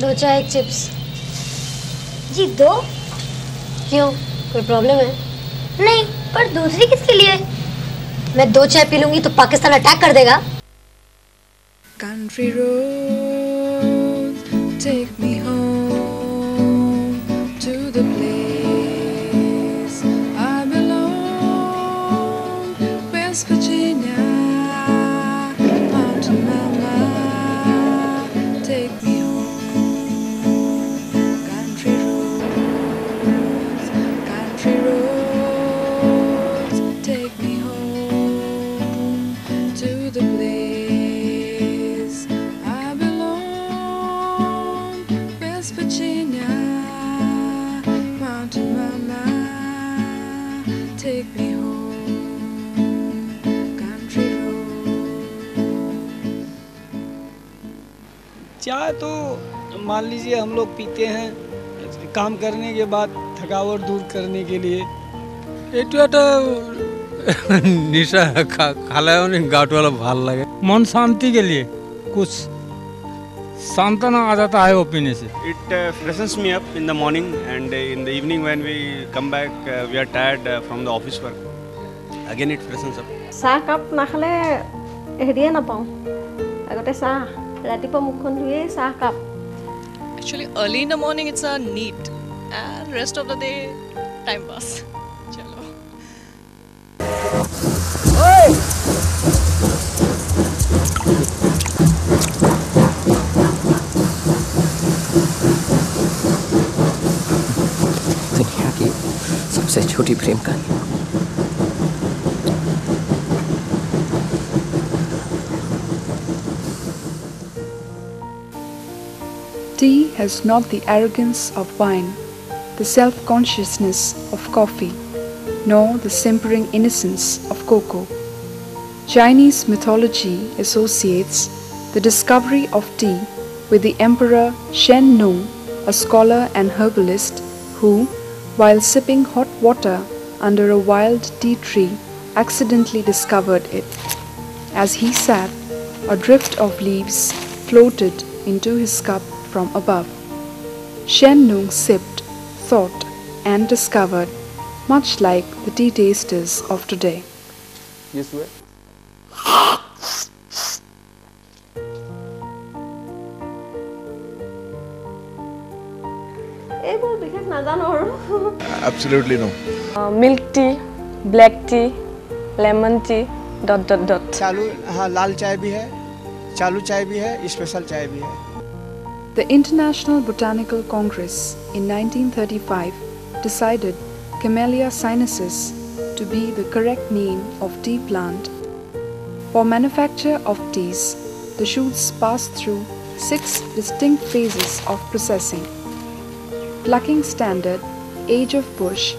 दो चाय एक चिप्स। जी दो? क्यों? कोई प्रॉब्लम है? नहीं पर दूसरी किसके लिए? मैं दो चाय पी लूँगी तो पाकिस्तान अटैक कर देगा। Country roads, take me home to the place चाय तो मान लीजिए हम लोग पीते हैं काम करने के बाद थकावट दूर करने के लिए এইটো এটা নিচা খা- খালে মানে গাটো অলপ ভাল লাগে मन शांति के लिए कुछ सांत्वना आ जाता है वो पीने से It uh, freshens me up in the morning and uh, in the evening when we come back, uh, we are tired uh, from the office work. Again, it freshens up. চাহকাপ নাখালে হেৰিয়ে নাপাওঁ আগতে চাহ ৰাতিপুৱা মুখখন ধুয়েই চাহকাপ Actually, early in the morning it's a neat, and rest of the day, time pass. Chalo. दुनिया की सबसे छोटी प्रेम कहानी Tea has not the arrogance of wine, the self consciousness of coffee, nor the simpering innocence of cocoa. Chinese mythology associates the discovery of tea with the Emperor Shen Nung, a scholar and herbalist who, while sipping hot water under a wild tea tree, accidentally discovered it. As he sat, a drift of leaves floated into his cup from above. Shen Nung sipped, thought, and discovered, much like the tea tasters of today. Yes, sir. Absolutely no. Uh, milk tea, black tea, lemon tea, dot dot dot. Chalu, ha, lal chai bhi hai, chalu chai bhi hai, special chai bhi hai. The International Botanical Congress in 1935 decided Camellia sinensis to be the correct name of tea plant. For manufacture of teas, the shoots pass through six distinct phases of processing. Plucking standard, age of bush,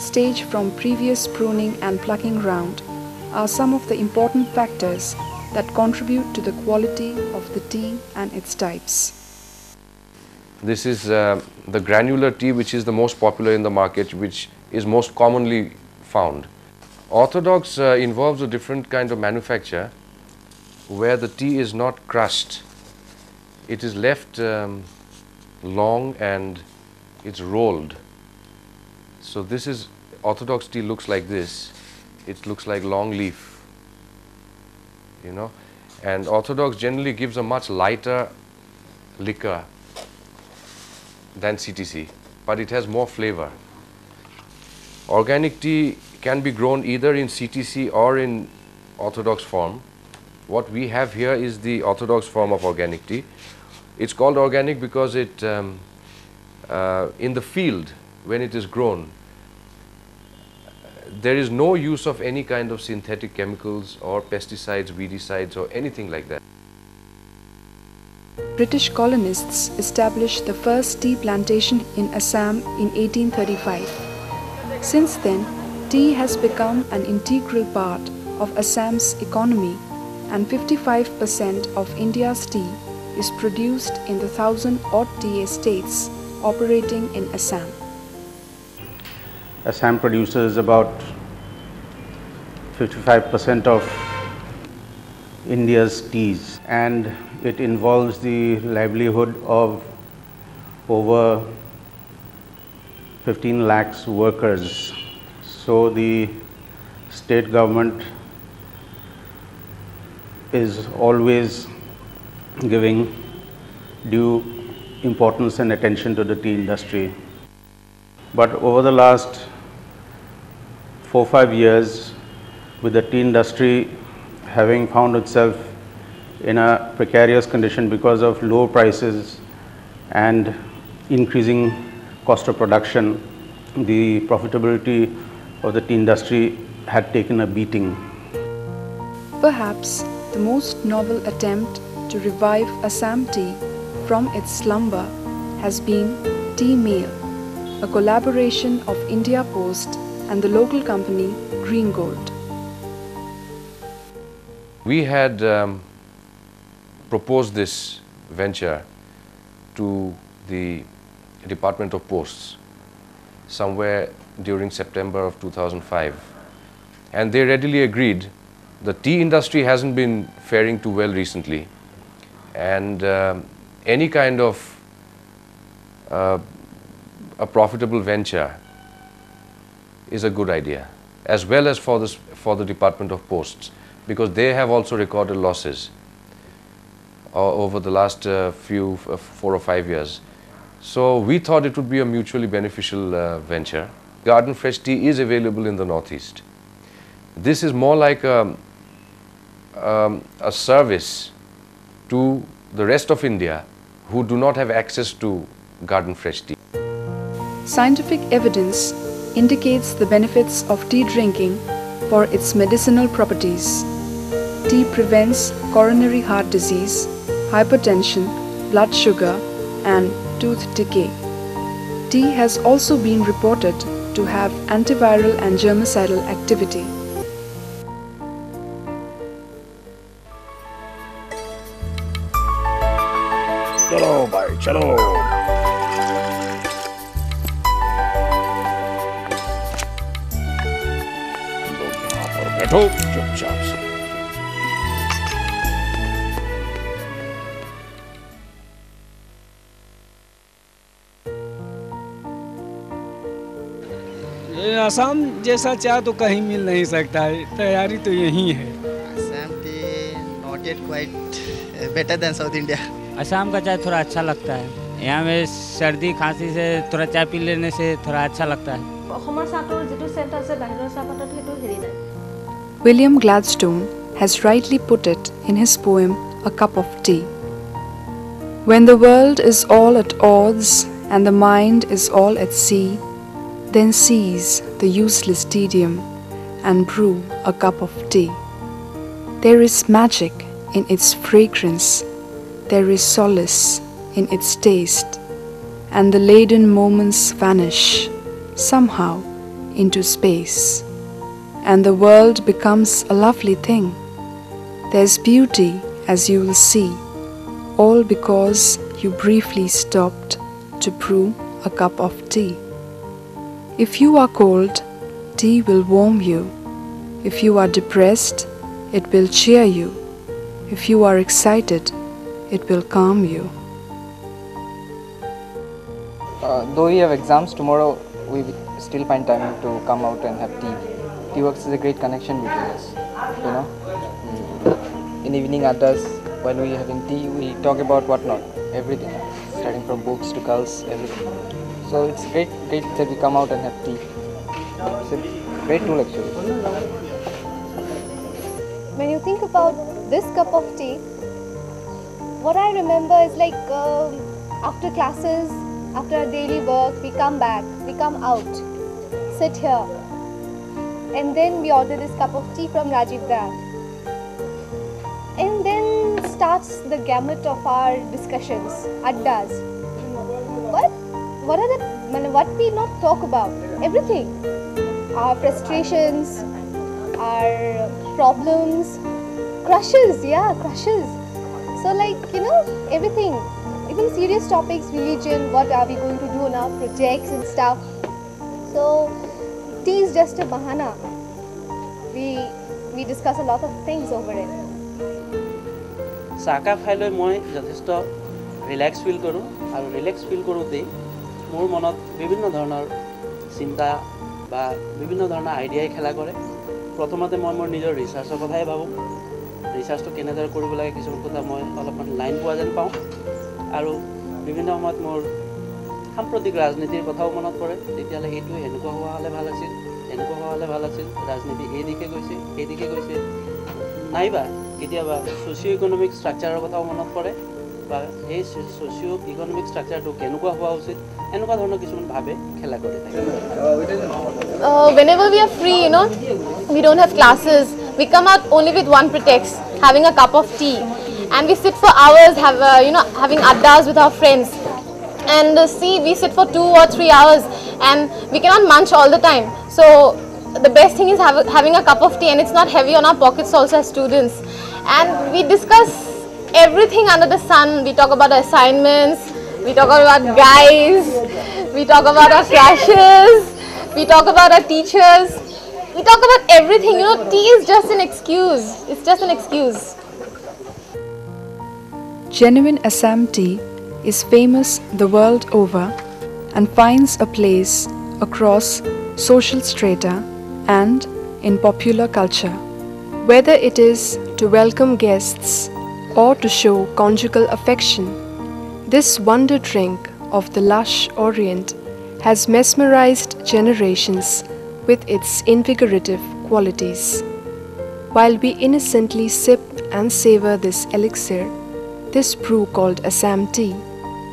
stage from previous pruning and plucking round are some of the important factors that contribute to the quality of the tea and its types. This is uh, the granular tea which is the most popular in the market, which is most commonly found. Orthodox uh, involves a different kind of manufacture where the tea is not crushed. It is left um, long and it's rolled. So this is orthodox tea looks like this. It looks like long leaf. You know, and orthodox generally gives a much lighter liquor than CTC, but it has more flavor. Organic tea can be grown either in CTC or in orthodox form. What we have here is the orthodox form of organic tea. It's called organic because it, um, uh, in the field, when it is grown, there is no use of any kind of synthetic chemicals or pesticides, weedicides, or anything like that. British colonists established the first tea plantation in Assam in 1835. Since then, tea has become an integral part of Assam's economy, and 55% of India's tea is produced in the thousand odd tea estates operating in Assam. Assam produces about 55% of India's teas and it involves the livelihood of over 15 lakhs workers. So the state government is always giving due importance and attention to the tea industry. But over the last four five years, with the tea industry having found itself in a precarious condition because of low prices and increasing cost of production, the profitability of the tea industry had taken a beating. Perhaps the most novel attempt to revive Assam tea from its slumber has been Tea Mail, a collaboration of India Post and the local company Green Gold. We had um, proposed this venture to the Department of Posts somewhere during September of 2005 and they readily agreed. The tea industry hasn't been faring too well recently. And um, any kind of uh, a profitable venture is a good idea as well as for, this, for the Department of Posts because they have also recorded losses uh, over the last uh, few, uh, four or five years. So we thought it would be a mutually beneficial venture. Garden Fresh Tea is available in the Northeast. This is more like a, um, a service to the rest of India who do not have access to Garden Fresh Tea. Scientific evidence indicates the benefits of tea drinking for its medicinal properties. Tea prevents coronary heart disease, hypertension, blood sugar, and tooth decay. Tea has also been reported to have antiviral and germicidal activity. चलो भाई चलो लोग यहाँ पर बैठो चुपचाप आसाम जैसा चाह तो कहीं मिल नहीं सकता है तैयारी तो यही है Assam tea not yet quite better than South India Assam का चाय थोड़ा अच्छा लगता है यहाँ में सर्दी खांसी से थोड़ा चाय पी लेने से थोड़ा अच्छा लगता है William Gladstone has rightly put it in his poem A Cup of Tea. When the world is all at odds and the mind is all at sea, then seize the useless tedium and brew a cup of tea. There is magic in its fragrance, there is solace in its taste, and the laden moments vanish somehow into space and the world becomes a lovely thing. There's beauty, as you will see, all because you briefly stopped to brew a cup of tea. If you are cold, tea will warm you. If you are depressed, it will cheer you. If you are excited, it will calm you. Uh, though we have exams tomorrow, we still find time to come out and have tea. Tea works is a great connection between us. You know, Mm. in evening address, while we are having tea, we talk about what not, everything, starting from books to girls, everything. So it's great, great that we come out and have tea. It's a great tool actually. When you think about this cup of tea, what I remember is like um, after classes, after our daily work, we come back, we come out, sit here, and then we order this cup of tea from Rajiv Dad. And then starts the gamut of our discussions, addas What? What are the? man, What we not talk about? Everything. Our frustrations, our problems, crushes. Yeah, crushes. So like you know everything. Even serious topics, religion. What are we going to do on our projects and stuff? So tea is just a bahana. We we discuss a lot of things over it. চাহকাপ খাই লৈ মই যথেষ্ট relax feel কৰোঁ আৰু relax feel কৰোঁতেই মোৰ মনত বিভিন্ন ধৰণৰ চিন্তা বা বিভিন্ন ধৰণৰ আইডিয়াই খেলা কৰে। প্ৰথমতে মই মোৰ নিজৰ ৰিচাৰ্চৰ কথাই ভাবোঁ। ৰিচাৰ্চটো কেনেদৰে কৰিব লাগে কিছুমান কথা মই অলপমান লাইন পোৱা যেন পাওঁ। আৰু বিভিন্ন সময়ত মোৰ সাম্প্ৰতিক ৰাজনীতিৰ কথাও মনত পৰে। তেতিয়াহ'লে এইটো এনেকুৱা হোৱা হ'লে ভাল আছিল এনেকুৱা হোৱা হ'লে ভাল আছিল। ৰাজনীতি এই দিশে গৈছে সেই দিশে গৈছে। নাইবা কেতিয়াবা ছ'চিঅ' ইকনমিক ষ্ট্ৰাকচাৰৰ কথাও মনত পৰে। বা এই ছ'চিঅ' ইকনমিক ষ্ট্ৰাকচাৰটো কেনেকুৱা হোৱা উচিত এনেকুৱা ধৰণৰ কিছুমান ভাৱে খেলা কৰি থাকে uh, whenever we are free, you know, we don't have classes. We come out only with one pretext, having a cup of tea, and we sit for hours, have uh, you know, having addas with our friends. And uh, see, we sit for two or three hours, and we cannot munch all the time. So the best thing is have, having a cup of tea, and it's not heavy on our pockets also as students. And we discuss everything under the sun. We talk about assignments. We talk about guys. We talk about our crashes. We talk about our teachers. We talk about everything. You know, tea is just an excuse. It's just an excuse. Genuine Assam tea is famous the world over and finds a place across social strata and in popular culture. Whether it is to welcome guests or to show conjugal affection, this wonder drink of the lush Orient has mesmerized generations with its invigorative qualities. While we innocently sip and savor this elixir, this brew called Assam tea,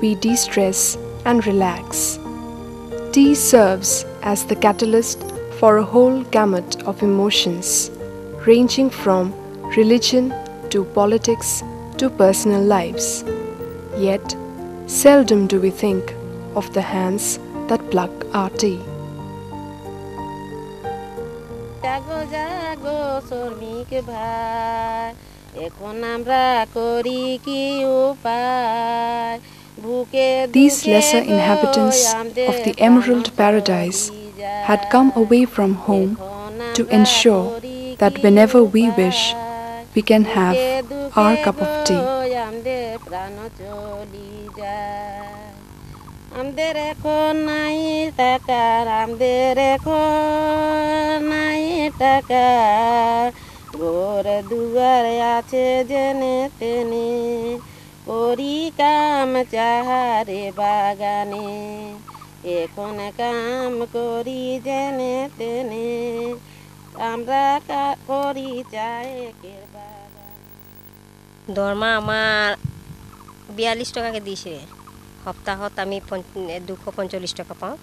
we de stress and relax. Tea serves as the catalyst for a whole gamut of emotions, ranging from religion to politics to personal lives. Yet, seldom do we think of the hands that pluck our tea. জাগো জাগো শ্রমিক ভাই এখন আমরা করি কি উপায় বুকে These lesser inhabitants of the Emerald Paradise had come away from home to ensure that whenever we wish, we can have our cup of tea. আমাদের এখন নাই নাই টাকা দুয়ার আছে জেনে তেনে করি কাম চাহারে বাগানে এখন কাম করি জেনে তেনে আমরা করি চায় দৰমহা আমাৰ বিয়াল্লিছ টকাকৈ দিছে। সপ্তাহত আমি দুশ পঞ্চল্লিছ টকা পাওঁ।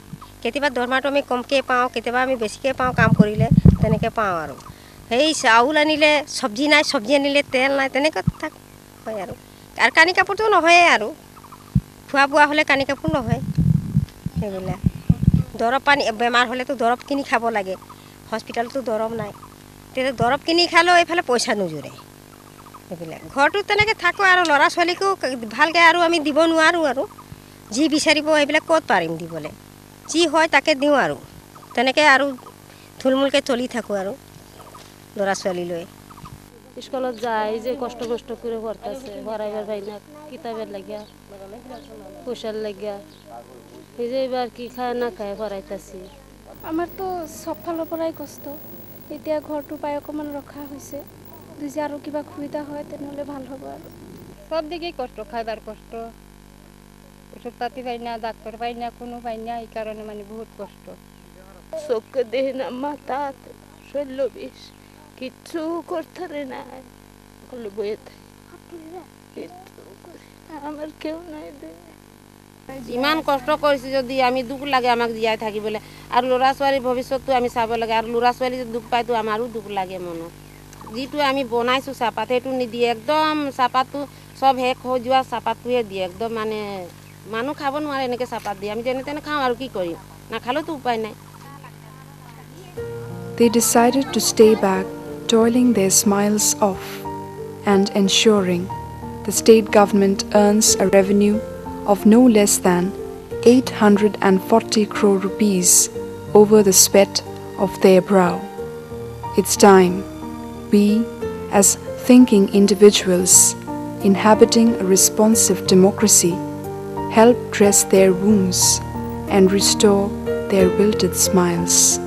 কেতিয়াবা দৰমহাটো আমি কমকৈ পাওঁ কেতিয়াবা আমি বেছিকৈ পাওঁ কাম কৰিলে তেনেকৈ পাওঁ আৰু। সেই চাউল আনিলে চব্জি নাই চব্জি আনিলে তেল নাই তেনেকৈ থাক হয় আৰু। আৰু কানি কাপোৰটো নহয়েই আৰু। খোৱা বোৱা হ'লে কানি কাপোৰ নহয়। সেইবিলাক। দৰৱ পানী বেমাৰ হ'লেতো দৰৱ কিনি খাব লাগে। হস্পিটেলতো দৰৱ নাই। তেতিয়া দৰৱ কিনি খালেও এইফালে পইচা নোজোৰে। সেইবিলাক ঘৰটোত তেনেকৈ থাকোঁ আৰু ল'ৰা ছোৱালীকো ভালকৈ আৰু আমি দিব নোৱাৰোঁ আৰু। যি বিচাৰিব সেইবিলাক ক'ত পাৰিম দিবলৈ? যি হয় তাকে দিওঁ আৰু। তেনেকৈ আৰু থুলমূলকৈ চলি থাকোঁ আৰু ল'ৰা ছোৱালী লৈ স্কুলত যায় যে কষ্ট কষ্ট করে পড়তেছে পড়াইবার পাই না কিতাবের লাগিয়া পয়সার লাগিয়া। এই যে এবার কি খায় না খায় পড়াইতেছি আমাৰতো চব ফালৰ পৰাই কষ্ট। এতিয়া ঘৰটো পাই অকণমান ৰখা হৈছে। যদি আৰু কিবা সুবিধা হয় তেনেহ'লে ভালো হ'ব আৰু। সব দিকেই কষ্ট খাইবার কষ্ট। ওষুধ পাতি পাই না ডাক্তার পাই না কোনো পাই না এই কারণে মানে বহুত কষ্ট। চোখে দেহ না মাথা শৈল্য বিষ কিচ্ছু করতে না করে না। আমার কেউ নাই দেয় ইমান কষ্ট কৰিছোঁ যদি আমি দুখ লাগে আমাক জীয়াই থাকিবলৈ আৰু ল'ৰা ছোৱালীৰ ভৱিষ্যতটো আমি চাব লাগে আৰু ল'ৰা ছোৱালী যদি দুখ পায়তো আমাৰো দুখ লাগে মনত। যিটো আমি বনাইছোঁ চাহপাত সেইটো নিদিয়ে একদম চাহপাতটো চব শেষ হৈ যোৱা চাহপাতটোহে দিয়ে একদম মানে মানুহ খাব নোৱাৰে এনেকৈ চাহপাত দিয়ে আমি যেনে তেনে খাওঁ আৰু কি কৰিম নাখালেওতো উপায় নাই They decided to stay back, toiling their smiles off and ensuring the state government earns a revenue of no less than 840 crore rupees over the sweat of their brow. It's time we, as thinking individuals, inhabiting a responsive democracy, help dress their wounds and restore their wilted smiles.